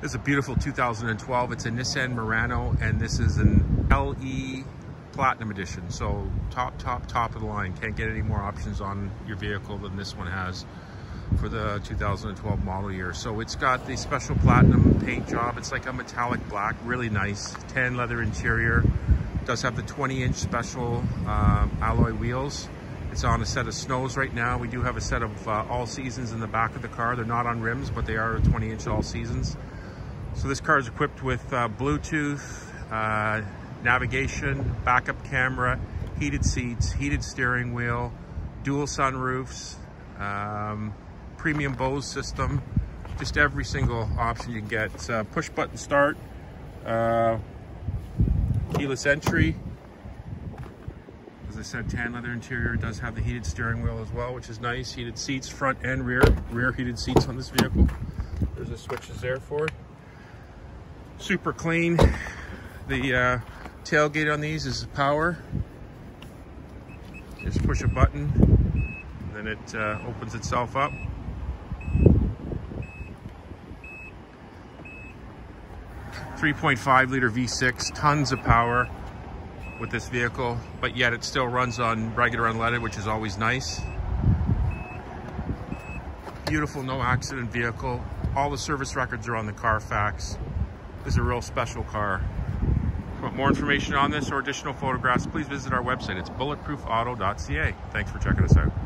This is a beautiful 2012. It's a Nissan Murano, and this is an LE Platinum Edition. So top, top, top of the line. Can't get any more options on your vehicle than this one has for the 2012 model year. So it's got the special platinum paint job. It's like a metallic black, really nice. Tan leather interior. Does have the 20 inch special um, alloy wheels. It's on a set of snows right now. We do have a set of uh, all seasons in the back of the car. They're not on rims, but they are 20 inch all seasons. So this car is equipped with uh, Bluetooth, uh, navigation, backup camera, heated seats, heated steering wheel, dual sunroofs, um, premium Bose system, just every single option you can get. Push button start, uh, keyless entry. As I said, tan leather interior does have the heated steering wheel as well, which is nice. Heated seats, front and rear. Rear heated seats on this vehicle. There's the switches there for it super clean. The uh, tailgate on these is power. Just push a button, then it uh, opens itself up. Three point five liter V6, tons of power with this vehicle, but yet it still runs on regular unleaded, which is always nice. Beautiful, no accident vehicle. All the service records are on the Carfax is a real special car. Want more information on this or additional photographs, please visit our website. It's bulletproofauto.ca. Thanks for checking us out.